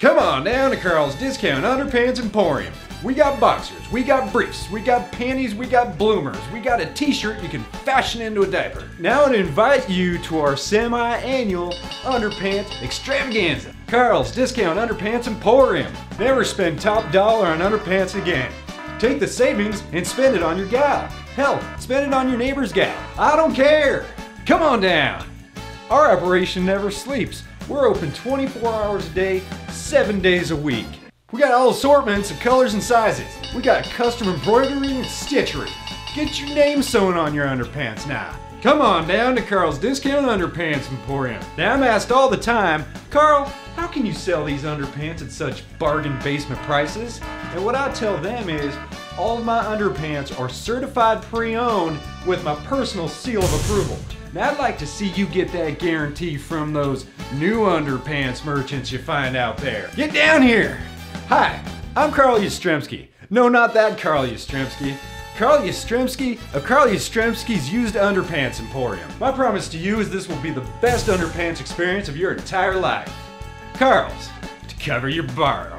Come on down to Carl's Discount Underpants Emporium. We got boxers, we got briefs, we got panties, we got bloomers, we got a t-shirt you can fashion into a diaper. Now I invite you to our semi-annual underpants extravaganza. Carl's Discount Underpants Emporium. Never spend top dollar on underpants again. Take the savings and spend it on your gal. Hell, spend it on your neighbor's gal. I don't care. Come on down. Our operation never sleeps. We're open 24 hours a day, 7 days a week. We got all assortments of colors and sizes. We got custom embroidery and stitchery. Get your name sewn on your underpants now. Come on down to Carl's Discount Underpants Emporium. Now I'm asked all the time, Carl, how can you sell these underpants at such bargain basement prices? And what I tell them is, all of my underpants are certified pre-owned with my personal seal of approval. Now I'd like to see you get that guarantee from those new underpants merchants you find out there. Get down here! Hi, I'm Carl Yastrzemski. No, not that Carl Yastrzemski. Carl Yastrzemski of Carl Yastrzemski's Used Underpants Emporium. My promise to you is this will be the best underpants experience of your entire life. Carl's, to cover your borrow.